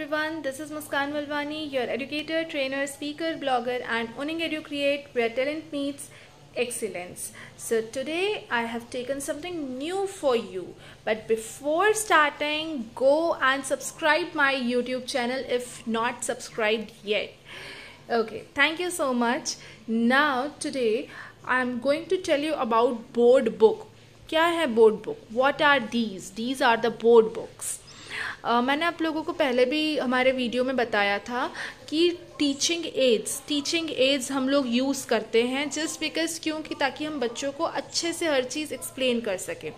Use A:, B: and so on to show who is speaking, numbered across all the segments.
A: everyone, this is Muskan Malwani, your educator, trainer, speaker, blogger and Owning EduCreate where talent meets excellence. So today I have taken something new for you but before starting go and subscribe my YouTube channel if not subscribed yet. Okay, thank you so much. Now today I am going to tell you about board book. Kya hai board book? What are these? These are the board books. मैंने आप लोगों को पहले भी हमारे video में बताया था कि टीचिंग एड्स टीचिंग एड्स हम लोग यूज़ करते हैं जस्ट बिकॉज़ क्योंकि ताकि हम बच्चों को अच्छे से हर चीज़ एक्सप्लेन कर सकें।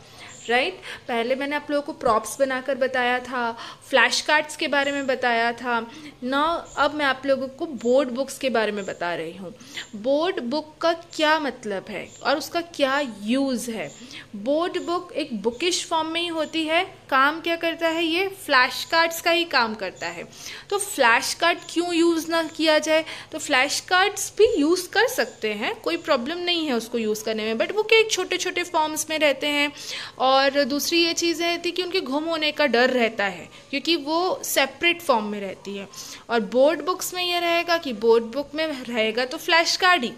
A: Right right? पहले मैंने आप लोगों को प्रॉप्स बनाकर बताया था फ्लैश कार्ड्स के बारे में बताया था। ना अब मैं आप लोगों को बोर्ड बुक्स के बारे में बता रही हूँ। बोर्ड बुक का क्या मतलब है और उसका क्या यूज़ है? बोर्ड बुक एक बुकिश फॉर्म में ही होती है। काम क्या करता है ये? फ्लैश कार्ड्स का ही काम करता है। तो फ्लैश कार्ड क्यों यूज़ ना किया जाए? तो फ्लैश कार्ड्स भी यूज़ कर सकते हैं। कोई प्रॉब्लम नहीं है उसको यूज़ करने में। बट वो क्या छोटे छोटे फॉर्म्स में रहते हैं। और दूसरी ये चीज़ रहती कि उनके घुम होने का डर रहता है, क्योंकि वो सेपरेट फॉर्म में रहती है। और बोर्ड बुक्स में ये रहेगा कि बोर्ड बुक में रहेगा तो फ्लैश कार्ड ही।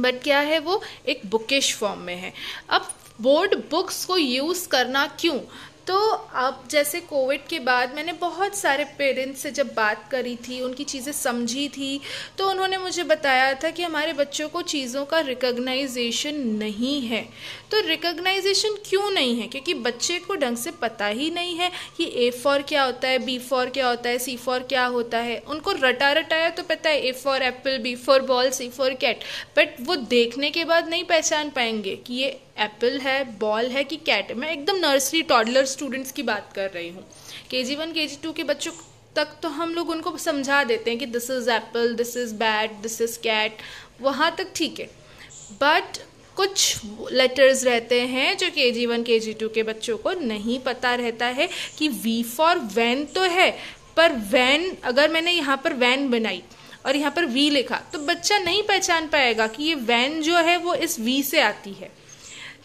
A: बट क्या है वो? एक बुकिश फॉर्म में है। अब बोर्ड बुक्स को यूज़ करना क्यों? तो अब जैसे कोविड के बाद मैंने बहुत सारे पेरेंट्स से जब बात करी थी, उनकी चीज़ें समझी थी तो उन्होंने मुझे बताया था कि हमारे बच्चों को चीज़ों का रिकग्नाइजेशन नहीं है। तो रिकग्नाइजेशन क्यों नहीं है? क्योंकि बच्चे को ढंग से पता ही नहीं है कि ए फॉर क्या होता है बी फॉर क्या होता है सी फॉर क्या होता है। उनको रटा रटाया तो पता है A for apple B for ball C for cat but वो देखने के बाद नहीं पहचान पाएँगे कि ये एप्पल है बॉल है कि कैट है। मैं एकदम नर्सरी टॉडलर स्टूडेंट्स की बात कर रही हूँ। के जी वन के जी टू के बच्चों तक तो हम लोग उनको समझा देते हैं कि this is apple this is bat this is cat वहाँ तक ठीक है। बट कुछ लेटर्स रहते हैं जो के जी वन के जी टू के बच्चों को नहीं पता रहता है कि वी फॉर वैन तो है, पर वैन अगर मैंने यहाँ पर वैन बनाई और यहाँ पर वी लिखा तो बच्चा नहीं पहचान पाएगा कि ये वैन जो है वो इस वी से आती है।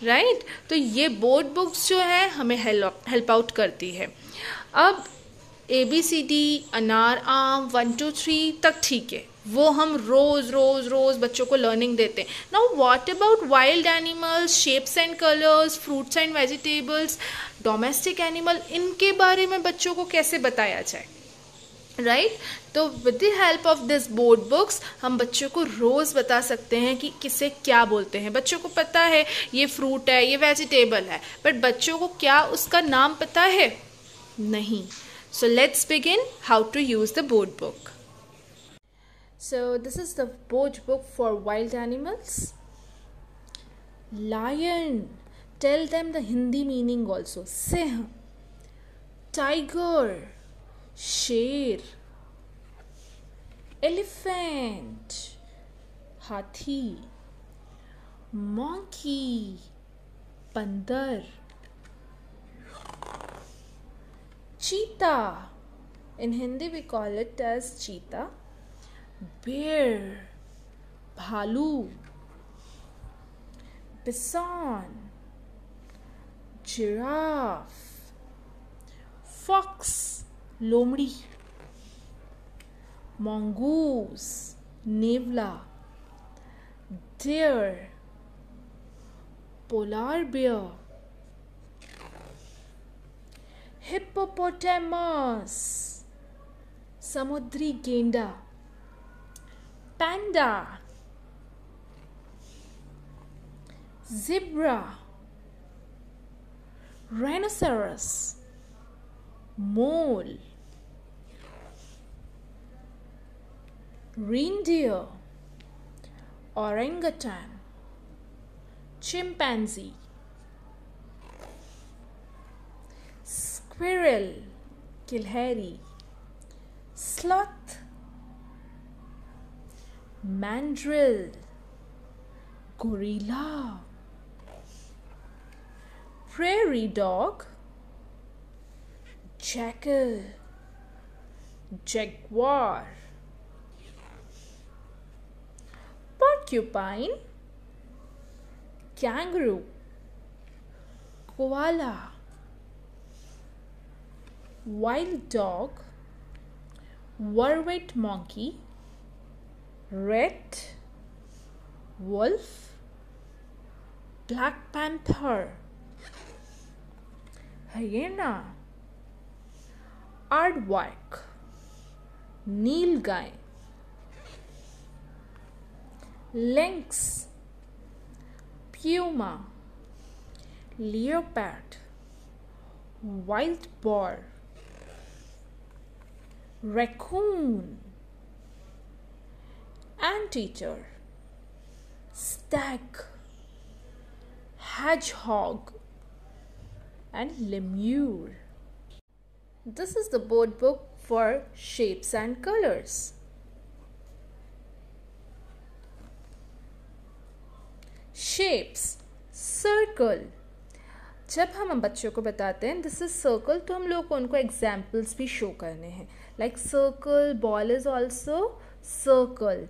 A: Right right? तो ये बोर्ड बुक्स जो है, हमें हेल्प आउट करती है अब ए बी सी डी अनार आम वन टू थ्री तक ठीक है वो हम रोज़ रोज़ रोज़ बच्चों को लर्निंग देते हैं now what about wild animals shapes and colours fruits and vegetables domestic animal इनके बारे में बच्चों को कैसे बताया जाए राइट? तो with the help of this board books हम बच्चों को रोज़ बता सकते हैं कि किसे क्या बोलते हैं। बच्चों को पता है ये फ्रूट है, ये वेजिटेबल है बट बच्चों को क्या उसका नाम पता है? नहीं। So let's begin how to use the board book so this is the board book for wild animals lion tell them the Hindi meaning also Singh tiger शेर एलिफेंट हाथी मॉन्की बंदर cheetah in Hindi we call it as cheetah bear भालू bison giraffe fox लोमड़ी mongoose, nevla, deer, polar bear, hippopotamus, samudri genda, panda, zebra, rhinoceros, mole, reindeer, orangutan, chimpanzee, squirrel, kilhari, sloth, mandrill, gorilla, prairie dog, jackal, jaguar porcupine, kangaroo, koala, wild dog, vervet monkey, rat, wolf, black panther, hyena, aardvark, nilgai, lynx, puma, leopard, wild boar, raccoon, anteater, stag, hedgehog, and lemur. This is the board book for shapes and colors. Shapes. Circle जब हम बच्चों को बताते हैं this is circle तो हम लोग को उनको एग्जाम्पल्स भी शो करने हैं। Like circle ball is also circle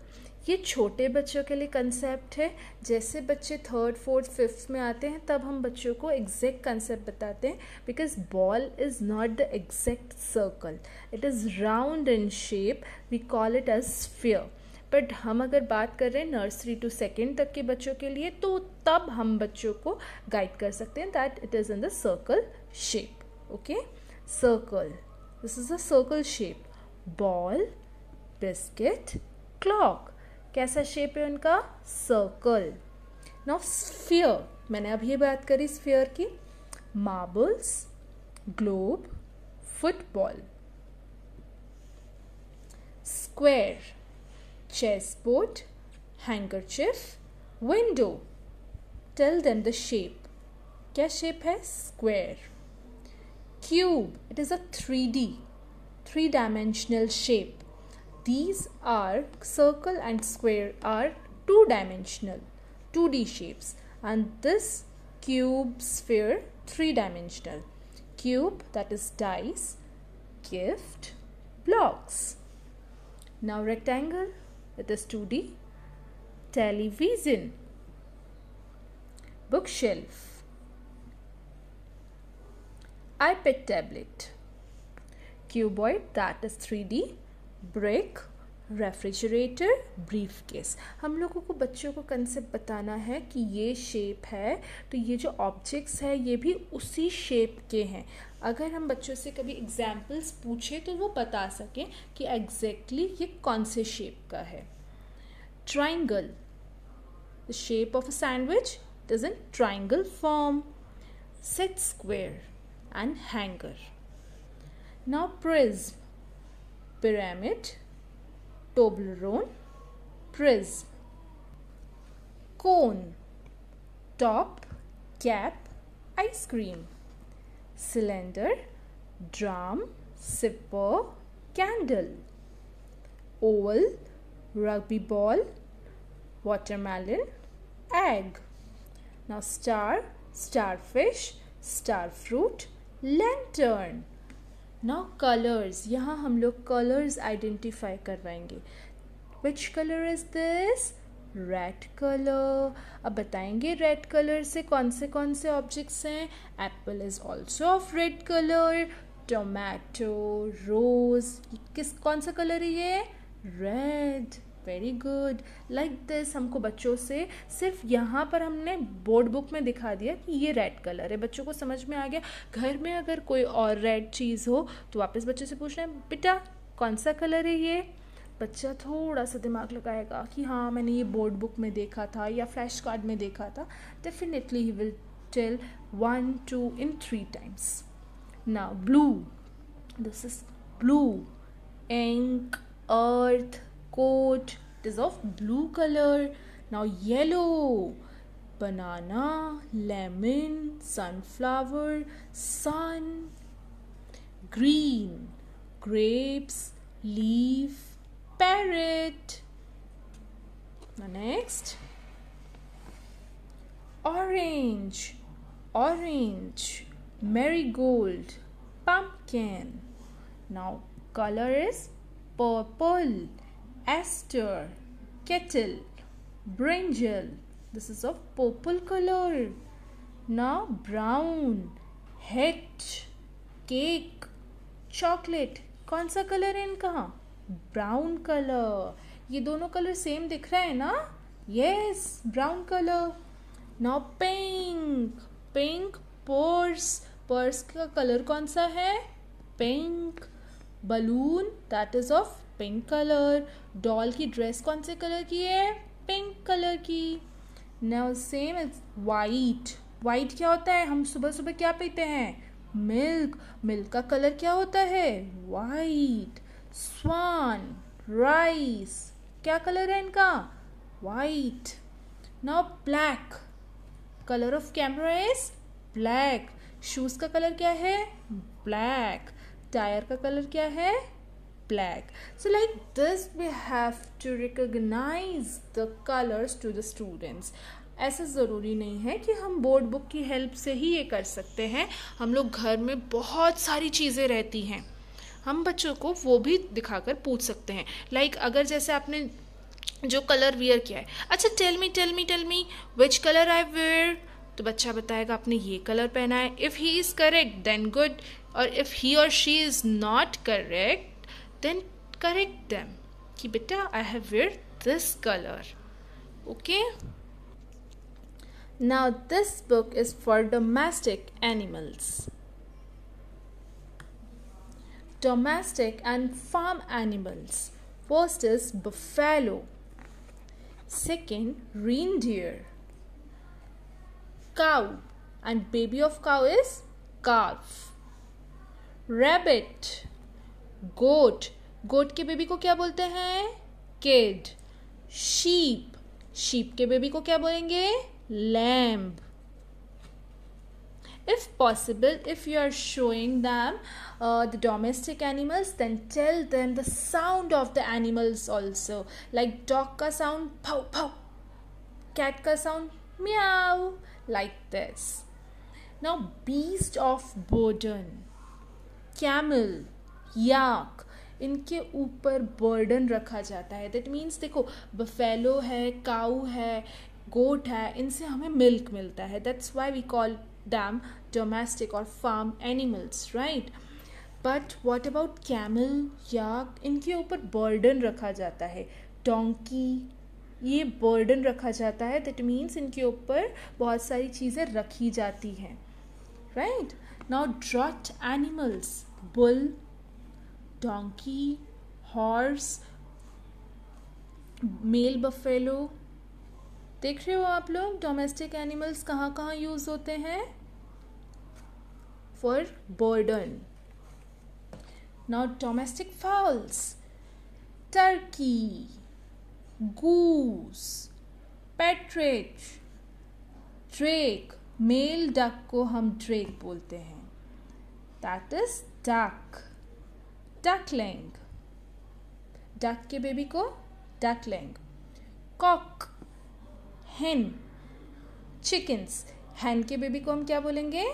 A: ये छोटे बच्चों के लिए कंसेप्ट है। जैसे बच्चे थर्ड फोर्थ फिफ्थ में आते हैं, तब हम बच्चों को एग्जैक्ट कंसेप्ट बताते हैं। Because ball is not the exact circle it is round in shape we call it as sphere but हम अगर बात कर रहे हैं नर्सरी टू सेकेंड तक के बच्चों के लिए तो तब हम बच्चों को गाइड कर सकते हैं that it is in the circle shape okay circle this is a circle shape ball biscuit clock कैसा शेप है उनका? सर्कल नाउ स्फियर मैंने अभी ये बात करी स्फियर की. Marbles globe football square chessboard, handkerchief, window. Tell them the shape. क्या शेप है square cube it is a three D three dimensional shape these are circle and square are two dimensional 2d shapes and this cube sphere three dimensional cube that is dice gift blocks now rectangle it is 2D. Television. Bookshelf. iPad tablet. Cuboid that is 3D. Brick. Refrigerator briefcase हम लोगों को बच्चों को concept बताना है कि ये shape है तो ये जो ऑब्जेक्ट्स है, ये भी उसी शेप के हैं। अगर हम बच्चों से कभी एग्जाम्पल्स पूछें तो वो बता सकें कि एग्जैक्टली exactly ये कौन से शेप का है। Triangle the shape of a sandwich is in triangle form set square and hanger now prism pyramid. Toblerone, prism, cone, top, cap, ice cream, cylinder, drum, sipper, candle, oval, rugby ball, watermelon, egg. Now star, starfish, star fruit, lantern. Now colours यहाँ हम लोग colours identify करवाएँगे। Which colour is this red colour अब बताएँगे red colour से कौन से कौन से ऑब्जेक्ट्स हैं। Apple is also of red colour tomato rose किस, कौन सा कलर है ये? Red very good like this हमको बच्चों से सिर्फ़ यहाँ पर हमने बोर्ड बुक में दिखा दिया कि ये रेड कलर है। बच्चों को समझ में आ गया? घर में अगर कोई और रेड चीज़ हो तो वापस बच्चों से पूछना है, बेटा, कौन सा कलर है ये? बच्चा थोड़ा सा दिमाग लगाएगा कि हाँ मैंने ये बोर्ड बुक में देखा था या फ्लैश कार्ड में देखा था। Definitely he will tell one two in three times ना blue this is blue ink earth coat is of blue color. Now yellow banana lemon sunflower sun green grapes leaf parrot. Now next orange orange marigold pumpkin. Now color is purple aster, kettle, brinjal. This is of purple color. Now brown, het, cake, chocolate. कौन सा colour है इनका brown colour ये दोनों colour same दिख रहे है ना yes brown colour now pink pink purse purse का कलर कौन सा है pink balloon that is of pink colour, doll की ड्रेस कौन से कलर की है? पिंक कलर की। Now same is white white क्या होता है? हम सुबह सुबह क्या पीते हैं? मिल्क मिल्क का कलर क्या होता है? वाइट स्वान राइस क्या कलर है इनका? White now black colour of camera is black shoes का कलर क्या है? ब्लैक टायर का कलर क्या है? Black. So like this we have to recognize the colors to the students. ऐसा ज़रूरी नहीं है कि हम बोर्ड बुक की हेल्प से ही ये कर सकते हैं। हम लोग घर में बहुत सारी चीज़ें रहती हैं। हम बच्चों को वो भी दिखाकर पूछ सकते हैं। लाइक like, अगर जैसे आपने जो कलर वियर किया है। अच्छा tell me tell me tell me which colour I wear तो बच्चा बताएगा आपने ये कलर पहना है। If he is correct then good और if he or she is not correct then correct them कि बेटा I have wear this colour okay Now, this book is for domestic animals. Domestic and farm animals. First is buffalo. Second, reindeer. cow and baby of cow is calf rabbit goat Goat के baby को क्या बोलते हैं kid sheep sheep के baby को क्या बोलेंगे lamb if possible if you are showing them uh, the domestic animals then tell them the sound of the animals also like dog ka sound pow pow cat ka sound meow like this. Now, beast of burden, camel, yak, इनके ऊपर burden रखा जाता है। That means देखो buffalo है काऊ है गोट है, इनसे हमें मिल्क मिलता है। That's why we call them domestic और farm animals right but what about camel या इनके ऊपर बर्डन रखा जाता है। डोंकी ये बर्डन रखा जाता है। दैट मीन्स इनके ऊपर बहुत सारी चीज़ें रखी जाती हैं right now draught animals bull donkey horse male buffalo देख रहे हो आप लोग? डोमेस्टिक एनिमल्स कहाँ कहाँ यूज़ होते हैं? For burden now domestic fowls turkey goose, partridge, drake. Male duck को हम ड्रेक बोलते हैं. That is duck duckling duck के बेबी को डकलैंग कॉक हेन चिकन्स हैन के बेबी को हम क्या बोलेंगे?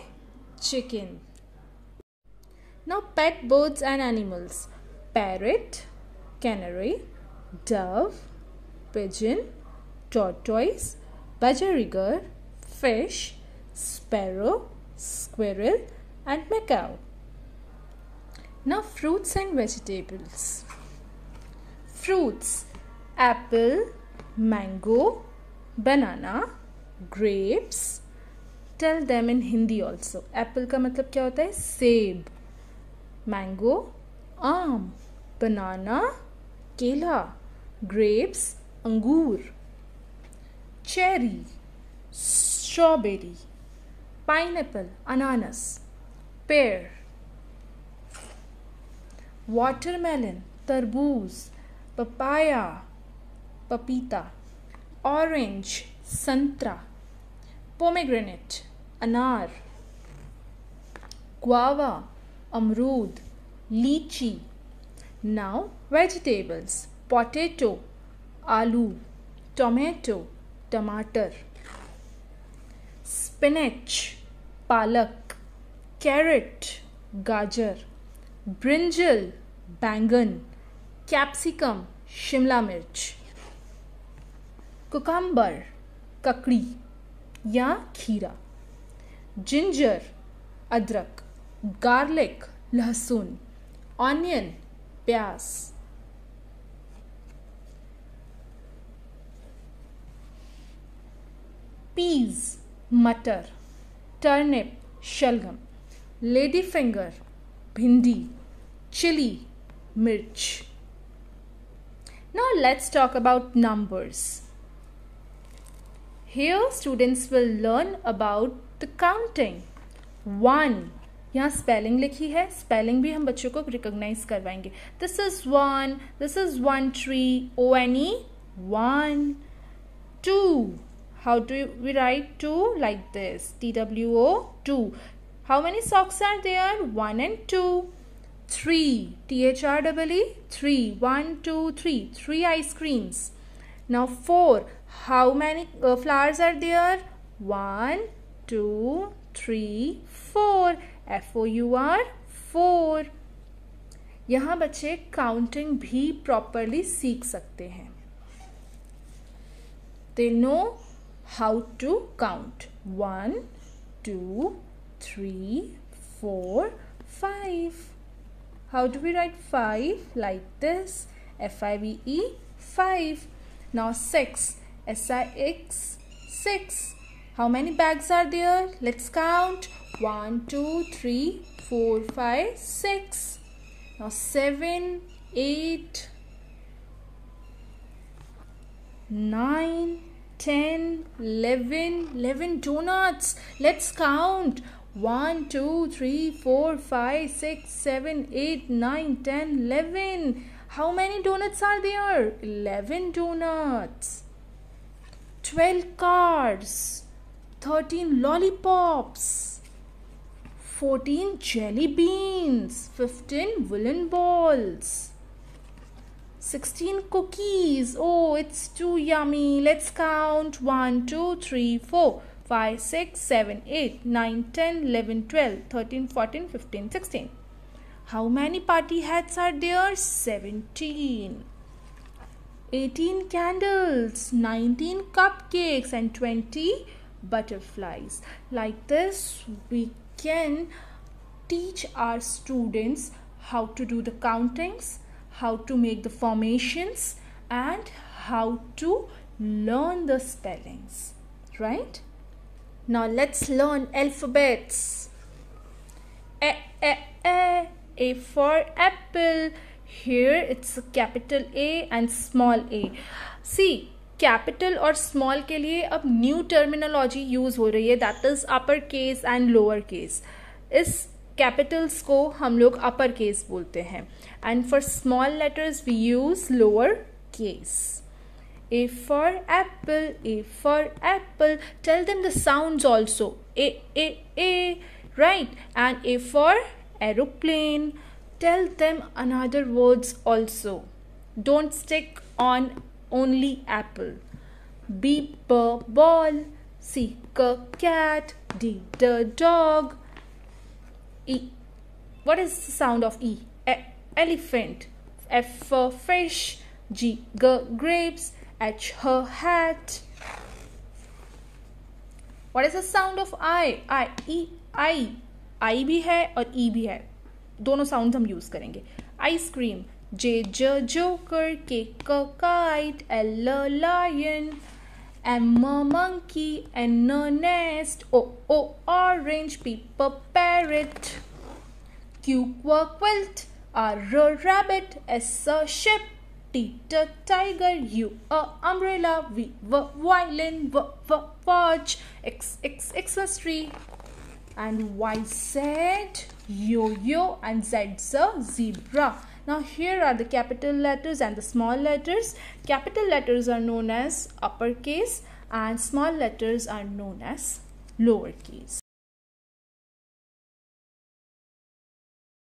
A: Chicken now pet birds and animals parrot canary dove pigeon, tortoise, budgerigar, fish, sparrow, squirrel, and macaw. Now, fruits and vegetables. Fruits apple, mango, banana, grapes. Tell them in Hindi also. Apple का मतलब क्या होता है सेब mango आम बनाना केला grapes अंगूर cherry strawberry pineapple अनानस पेड़ वाटरमेलन तरबूज पपाया पपीता ऑरेंज संतरा पोमेग्रेनेट अनार guava अमरूद लीची नाउ वेजिटेबल्स पोटैटो आलू टोमेटो टमाटर स्पिनच पालक कैरेट गाजर ब्रिंजल बैंगन, कैप्सिकम, शिमला मिर्च कुकम्बर ककड़ी या खीरा जिंजर अदरक गार्लिक लहसुन ऑनियन प्याज। पीज मटर टर्निप शलगम लेडी फिंगर भिंडी chilli mirch. Now let's talk about numbers. Here students will learn about the counting. One. यहाँ स्पेलिंग लिखी है स्पेलिंग भी हम बच्चों को रिकोगनाइज करवाएंगे this is one this is one tree O N E one two how do we write 2 like this t w o 2 how many socks are there 1 and 2 3 t h r w e 3 1 2 3 3 ice creams now 4 how many uh, flowers are there 1 2 3 4 f o u r 4 यहाँ बच्चे counting भी properly सीख सकते हैं they know how to count. One, two, three, four, five. How do we write 5? Like this. F-I-V-E, 5. Now 6. S-I-X, 6. How many bags are there? Let's count. 1, 2, 3, 4, 5, 6. Now 7, 8, 9, 10, 11, 11 donuts. Let's count. 1, 2, 3, 4, 5, 6, 7, 8, 9, 10, 11. How many donuts are there? 11 donuts. 12 cars. 13 lollipops. 14 jelly beans. 15 woolen balls. 16 cookies. Oh, it's too yummy. Let's count 1, 2, 3, 4, 5, 6, 7, 8, 9, 10, 11, 12, 13, 14, 15, 16. How many party hats are there? 17. 18 candles, 19 cupcakes and 20 butterflies. Like this, we can teach our students how to do the countings how to make the formations and how to learn the spellings right now let's learn alphabets. A, a, a, a for apple. Here it's capital A and small a. See capital और small के लिए अब new terminology use हो रही है. That is upper case and lower case इस capitals को हम लोग अपर केस बोलते हैं. And for small letters we use lower case A for apple, A for apple. Tell them the sounds also. A, A, A, right? And A for aeroplane. Tell them another words also. Don't stick on only apple. B, B, ball. C, C, cat. D, D, dog. E. What is the sound of E? E elephant. F for fish. G, G grapes H her hat. What is the sound of I? I E I I भी है और E भी है दोनों sound हम use करेंगे ice cream J J joker K K kite L lion M a monkey N a nest O O orange P P parrot Q Q quilt R R rabbit S a ship T T tiger U a umbrella V V violin V V watch X X Xmas tree and Y Z yo-yo and Z a zebra. Now here are the capital letters and the small letters. Capital letters are known as uppercase and small letters are known as lowercase.